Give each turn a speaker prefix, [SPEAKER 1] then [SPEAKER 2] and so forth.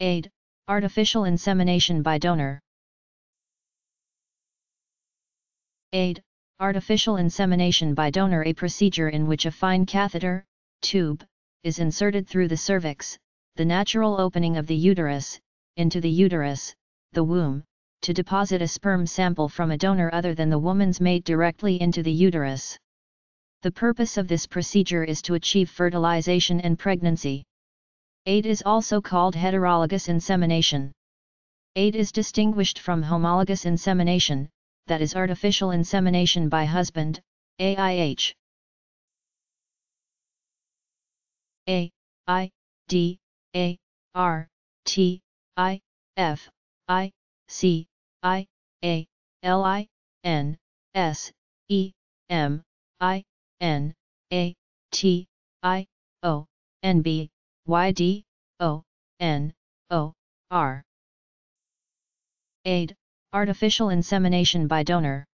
[SPEAKER 1] AID, artificial insemination by donor. AID, artificial insemination by donor a procedure in which a fine catheter, tube, is inserted through the cervix, the natural opening of the uterus, into the uterus, the womb, to deposit a sperm sample from a donor other than the woman's mate directly into the uterus. The purpose of this procedure is to achieve fertilization and pregnancy. AID is also called heterologous insemination. AID is distinguished from homologous insemination, that is artificial insemination by husband, AIH. A, I, D, A, R, T, I, F, I, C, I, A, L I, N, S, E, M, I, N, A, T, I, O, N B, Y D, O, N, O, R. AID, artificial insemination by donor.